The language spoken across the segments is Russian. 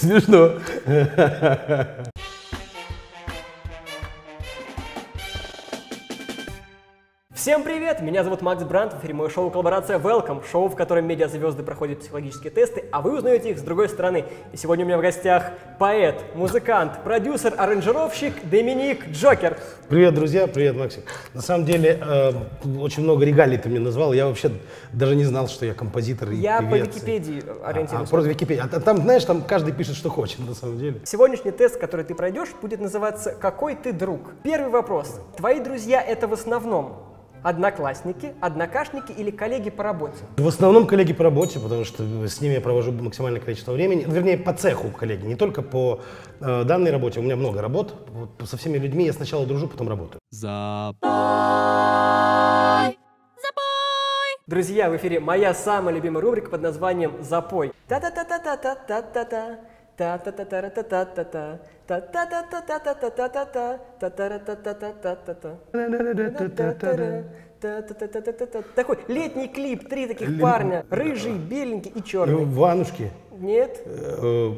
Смешно. Всем привет! Меня зовут Макс Брандт, в эфире мое шоу «Коллаборация Welcome», шоу, в котором медиазвезды проходят психологические тесты, а вы узнаете их с другой стороны. И сегодня у меня в гостях поэт, музыкант, продюсер, аранжировщик Доминик Джокер. Привет, друзья, привет, Максим. На самом деле, э, очень много регалий ты мне назвал. Я вообще даже не знал, что я композитор и Я по певец. Википедии А, ориентируюсь. просто Википедия. А там, знаешь, там каждый пишет, что хочет, на самом деле. Сегодняшний тест, который ты пройдешь, будет называться «Какой ты друг?». Первый вопрос. Твои друзья — это в основном одноклассники, однокашники или коллеги по работе? В основном коллеги по работе, потому что с ними я провожу максимальное количество времени. Вернее, по цеху коллеги, не только по э, данной работе. У меня много работ. Вот со всеми людьми я сначала дружу, потом работаю. Друзья, в эфире моя самая любимая рубрика под названием «Запой». Та-та-та-та-та-та-та-та. Такой летний клип, три таких парня, рыжий, беленький и черный. Ванушки. Нет,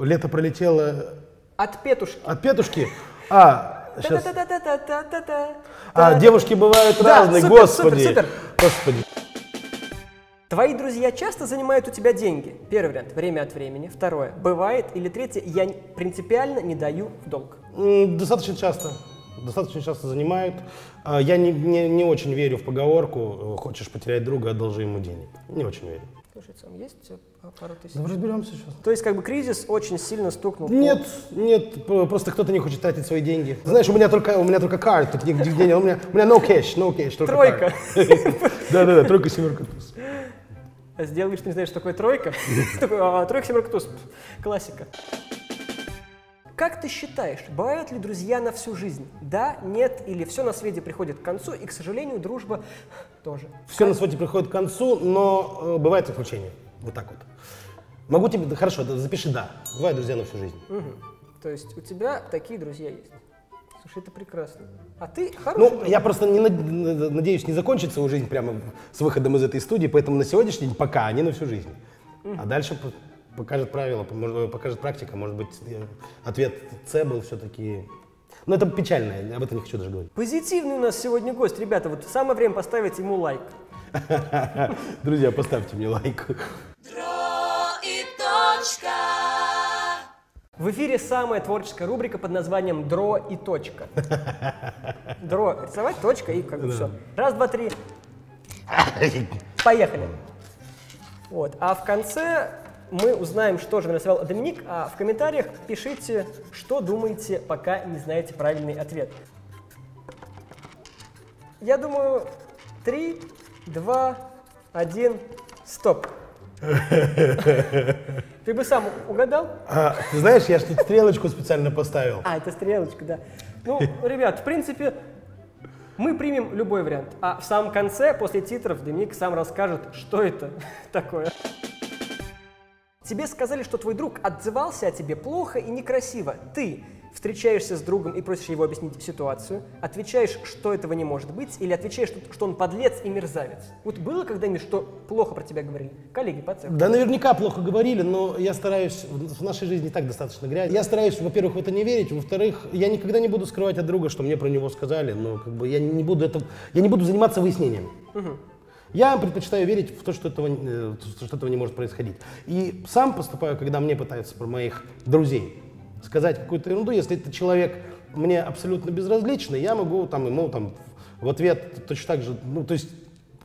лето пролетело от петушки. от петушки. А, сейчас. А, девушки бывают разные, господи. Господи. Твои друзья часто занимают у тебя деньги? Первый вариант – время от времени. Второе – бывает. Или третье – я принципиально не даю в долг. Достаточно часто. Достаточно часто занимают. А, Я не, не, не очень верю в поговорку э, «хочешь потерять друга, одолжи ему денег». Не очень верю. Слушай, сам есть пару тысяч? Да разберемся сейчас. То есть как бы кризис очень сильно стукнул. по- Нет, нет, п- просто кто-то не хочет тратить свои деньги. Знаешь, у меня только, у меня только карт, тут нигде денег, у меня, у меня no cash, no cash, только Тройка. Да-да-да, тройка, семерка, туз. А Сделай что не знаешь, что такое тройка. А, Тройка, семерка, туз. Классика. Как ты считаешь, бывают ли друзья на всю жизнь? Да, нет или все на свете приходит к концу, и, к сожалению, дружба тоже. Все на свете приходит к концу, но э, бывают исключения. Вот так вот. Могу тебе, хорошо, запиши «да». Бывают друзья на всю жизнь. То есть у тебя такие друзья есть. Слушай, это прекрасно. А ты хороший Ну, друг. я просто не над- над- надеюсь, не закончится его жизнь прямо с выходом из этой студии, поэтому на сегодняшний день пока они на всю жизнь. А дальше покажет правило, п- может, покажет практика, может быть, э, ответ С был все-таки... Ну, это печально, я об этом не хочу даже говорить. Позитивный у нас сегодня гость. Ребята, вот самое время поставить ему лайк. Друзья, поставьте мне лайк. В эфире самая творческая рубрика под названием «Дро и точка». Дро, рисовать, точка и как бы все. Раз, два, три. Поехали. Вот. А в конце мы узнаем, что же нарисовал Доминик, а в комментариях пишите, что думаете, пока не знаете правильный ответ. Я думаю, три, два, один, стоп. Ты бы сам угадал? А, ты знаешь, я же тут стрелочку специально поставил. А, это стрелочка, да. Ну, ребят, в принципе, мы примем любой вариант. А в самом конце, после титров, Доминик сам расскажет, что это такое. Тебе сказали, что твой друг отзывался о тебе плохо и некрасиво. Ты встречаешься с другом и просишь его объяснить ситуацию, отвечаешь, что этого не может быть, или отвечаешь, что- он подлец и мерзавец. Вот было когда-нибудь, что плохо про тебя говорили? Коллеги по цеху. Да, наверняка плохо говорили, но я стараюсь, в нашей жизни так достаточно грязь. Я стараюсь, во-первых, в это не верить, во-вторых, я никогда не буду скрывать от друга, что мне про него сказали, но как бы я не буду это, я не буду заниматься выяснением. Я предпочитаю верить в то, что этого, э, что этого не может происходить. И сам поступаю, когда мне пытаются про моих друзей сказать какую-то ерунду, если это человек мне абсолютно безразличный, я могу там ему там в ответ точно так же, ну то есть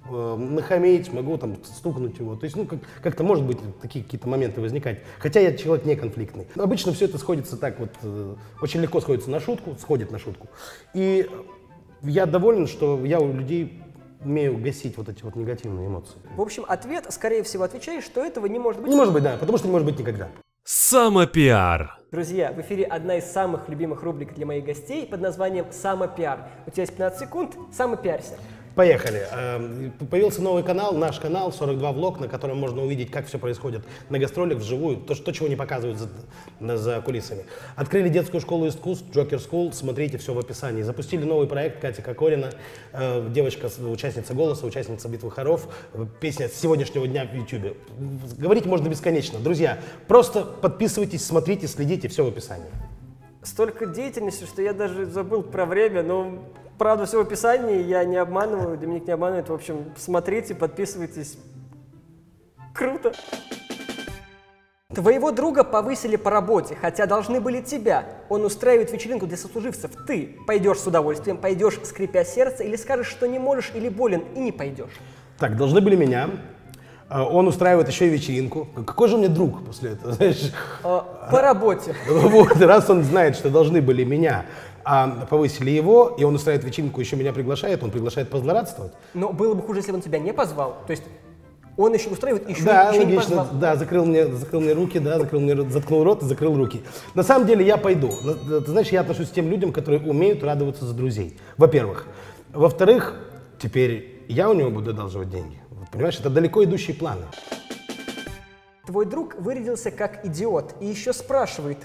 э, нахамить, могу там стукнуть его. То есть, ну, как- как-то может быть такие какие-то моменты возникать. Хотя я человек не конфликтный. Обычно все это сходится так вот, э, очень легко сходится на шутку, сходит на шутку. И я доволен, что я у людей умею гасить вот эти вот негативные эмоции. В общем, ответ, скорее всего, отвечаешь, что этого не может быть. Не может быть, да, потому что не может быть никогда. Самопиар. Друзья, в эфире одна из самых любимых рубрик для моих гостей под названием «Самопиар». У тебя есть 15 секунд, самопиарься. Поехали. Эм, Появился новый канал, наш канал 42 влог, на котором можно увидеть, как все происходит на гастролях вживую, то, что, то, чего не показывают за, за кулисами. Открыли детскую школу искусств Joker School, смотрите все в описании. Запустили новый проект Катя Кокорина, э, девочка, участница «Голоса», участница «Битвы хоров», э, песня с сегодняшнего дня в YouTube. Говорить можно бесконечно. Друзья, просто подписывайтесь, смотрите, следите, все в описании. Столько деятельности, что я даже забыл про время, но правда все в описании, я не обманываю, Доминик не обманывает. В общем, смотрите, подписывайтесь. Круто! Твоего друга повысили по работе, хотя должны были тебя. Он устраивает вечеринку для сослуживцев. Ты пойдешь с удовольствием, пойдешь, скрипя сердце, или скажешь, что не можешь или болен, и не пойдешь. Так, должны были меня. А, Он устраивает еще и вечеринку. Какой же мне друг после этого, знаешь? А, по работе. Вот, раз он знает, что должны были меня, а повысили его, и он устраивает вечеринку, еще меня приглашает, он приглашает позлорадствовать. Но было бы хуже, если бы он тебя не позвал. То есть он еще устраивает, еще, Да, еще не логично, позвал. да, закрыл мне, закрыл мне руки, да, закрыл мне, заткнул рот и закрыл руки. На самом деле я пойду. На- Ты знаешь, я отношусь к тем людям, которые умеют радоваться за друзей. Во-первых. Во-вторых, теперь я у него буду одалживать деньги. Вот, Понимаешь, это далеко идущие планы. Твой друг вырядился как идиот и еще спрашивает,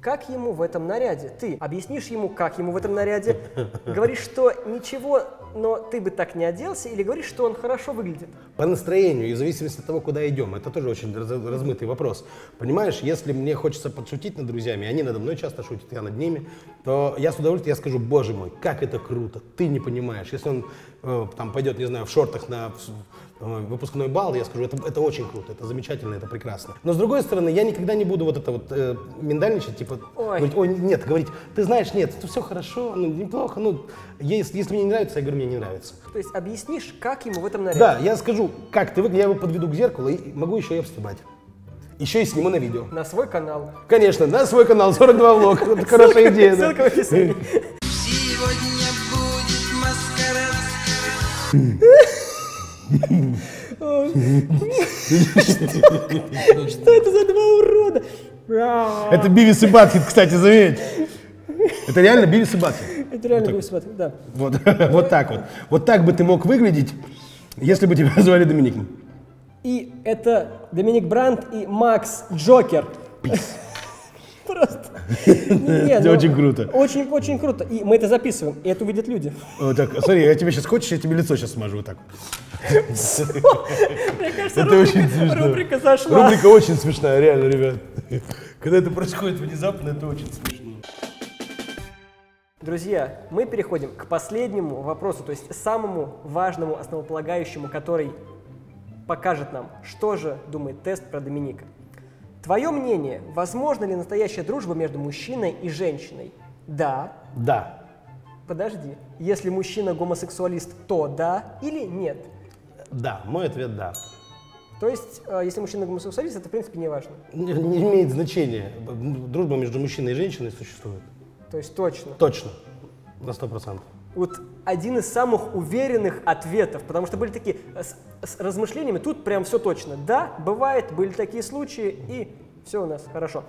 как ему в этом наряде? Ты объяснишь ему, как ему в этом наряде? Говоришь, что ничего, но ты бы так не оделся? Или говоришь, что он хорошо выглядит? По настроению и в зависимости от того, куда идем. Это тоже очень раз- размытый вопрос. Понимаешь, если мне хочется подшутить над друзьями, они надо мной часто шутят, я над ними, то я с удовольствием я скажу, боже мой, как это круто, ты не понимаешь. Если он э, там пойдет, не знаю, в шортах на э, выпускной бал, я скажу, это, это очень круто, это замечательно, это прекрасно. Но с другой стороны, я никогда не буду вот это вот э, миндальничать, типа, Ой. говорить, ой, нет, говорить, ты знаешь, нет, все хорошо, ну, неплохо, ну, если, если мне не нравится, я говорю, мне не нравится. То есть объяснишь, как ему в этом наряде? Да, я скажу, как ты выглядишь, я его подведу к зеркалу и могу еще и обстебать. Еще и сниму на видео. На свой канал. Конечно, на свой канал 42 влог. Это хорошая идея. да. Ссылка в описании. Сегодня будет маскарад. Что это за два урода? Это Бивис и Батхит, кстати, заметь. Это реально Бивис и Батхит. Это реально будет смотреть, да. Вот, вот так вот. Вот так бы ты мог выглядеть, если бы тебя звали Домиником. И это Доминик Брандт и Макс Джокер. Просто. Это ну, очень круто. Очень, очень круто. И мы это записываем, и это увидят люди. Так, смотри, я тебе сейчас хочешь, я тебе лицо сейчас смажу вот так. Мне кажется, рубрика зашла. Рубрика очень смешная, реально, ребят. Когда это происходит внезапно, это очень смешно. Друзья, мы переходим к последнему вопросу, то есть самому важному, основополагающему, который покажет нам, что же думает тест про Доминика. Твое мнение, возможно ли настоящая дружба между мужчиной и женщиной? Да. Да. Подожди. Если мужчина гомосексуалист, то да или нет? Да, мой ответ да. То есть, э, если мужчина гомосексуалист, это в принципе не важно. Не, не имеет значения. Дружба между мужчиной и женщиной существует. То есть точно. Точно. На сто процентов. Вот один из самых уверенных ответов, потому что были такие э, с, с размышлениями, тут прям все точно. Да, бывает, были такие случаи, и все у нас хорошо.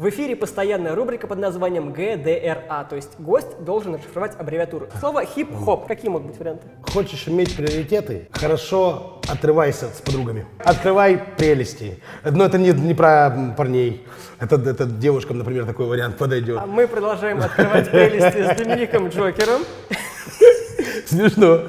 В эфире постоянная рубрика под названием ГДРА, то есть гость должен расшифровать аббревиатуру. Слово хип-хоп. Какие могут быть варианты? Хочешь иметь приоритеты? Хорошо отрывайся с подругами. Открывай прелести. Но это не, не про парней. Это, это девушкам, например, такой вариант подойдет. А мы продолжаем открывать плейлисты с Домиником Джокером. Смешно.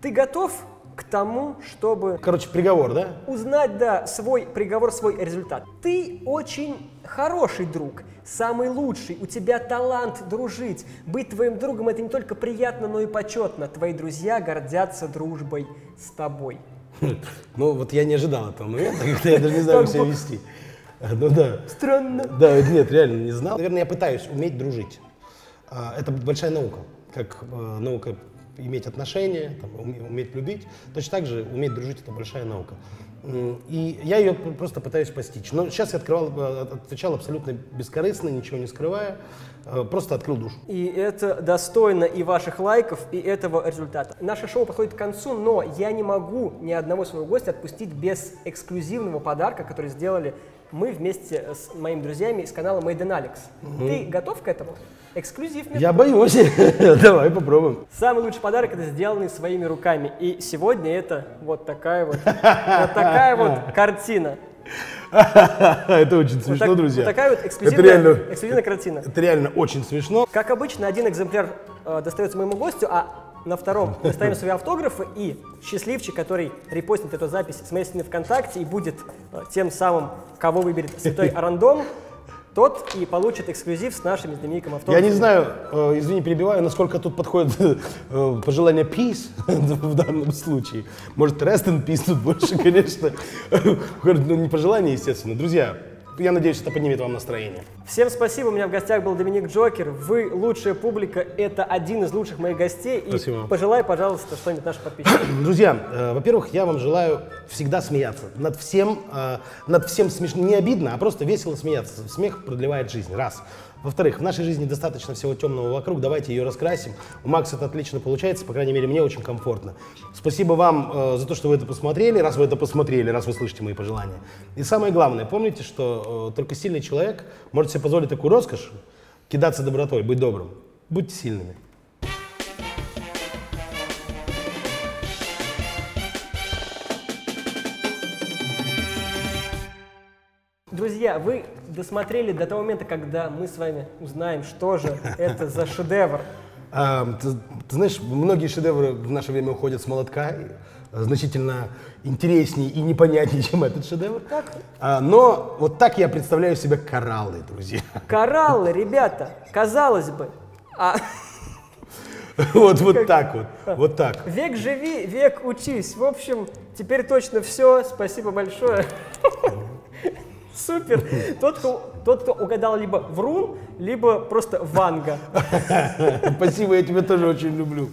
Ты готов к тому, чтобы Короче, приговор, да? узнать, да, свой приговор, свой результат. Ты очень хороший друг, самый лучший, у тебя талант дружить. Быть твоим другом это не только приятно, но и почетно. Твои друзья гордятся дружбой с тобой. Ну, вот я не ожидал этого момента, когда я даже не знаю, как себя вести. Ну да. Странно. Да, нет, реально не знал. Наверное, я пытаюсь уметь дружить. А, Это большая наука. Как э, наука иметь отношения, там, уме- уметь любить. Точно так же уметь дружить – это большая наука. И я ее просто пытаюсь постичь. Но сейчас я открывал, э, отвечал абсолютно бескорыстно, ничего не скрывая. э, Просто открыл душу. И это достойно и ваших лайков, и этого результата. Наше шоу подходит к концу, но я не могу ни одного своего гостя отпустить без эксклюзивного подарка, который сделали мы вместе с моими друзьями из канала Made in Alex. Ты готов к этому? Эксклюзив. Я боюсь. Давай попробуем. Самый лучший подарок это сделанный своими руками. И сегодня это вот такая вот, вот такая вот картина. Это очень Вот смешно, так- друзья. Вот такая вот Это эксклюзивная, реально, эксклюзивная картина. это реально очень смешно. Как обычно, один экземпляр э, достается моему гостю, а на втором мы ставим свои автографы, и счастливчик, который репостнет эту запись с моей стороны ВКонтакте и будет э, тем самым, кого выберет святой Арандом, тот и получит эксклюзив с нашим знаменитым Я автографом. не знаю, э, извини, перебиваю, насколько тут подходит э, пожелание peace в данном случае. Может, rest in peace тут больше, конечно. Ну, не пожелание, естественно. Друзья, я надеюсь, это поднимет вам настроение. Всем спасибо, у меня в гостях был Доминик Джокер. Вы лучшая публика, это один из лучших моих гостей. И Спасибо. пожелай, пожалуйста, что-нибудь нашим подписчикам. Друзья, э, во-первых, я вам желаю всегда смеяться. Над всем, э, над всем смешно. Не обидно, а просто весело смеяться. Смех продлевает жизнь. Раз. Во-вторых, в нашей жизни достаточно всего темного вокруг. Давайте ее раскрасим. У Макса это отлично получается, по крайней мере, мне очень комфортно. Спасибо вам э, за то, что вы это посмотрели, раз вы это посмотрели, раз вы слышите мои пожелания. И самое главное, помните, что э, только сильный человек может себе позволить такую роскошь, кидаться добротой, быть добрым. Будьте сильными. Друзья, вы досмотрели до того момента, когда мы с вами узнаем, что же это за шедевр. А, ты, ты знаешь, многие шедевры в наше время уходят с молотка, а, значительно интереснее и непонятнее, чем этот шедевр. А, но вот так я представляю себе кораллы, друзья. Кораллы, ребята, казалось бы, а Вот, вот так вот, вот так. век живи, век учись. В общем, теперь точно все. Спасибо большое. Супер. Тот, кто, тот, кто угадал либо Врун, либо просто Ванга. Спасибо, я тебя тоже очень люблю.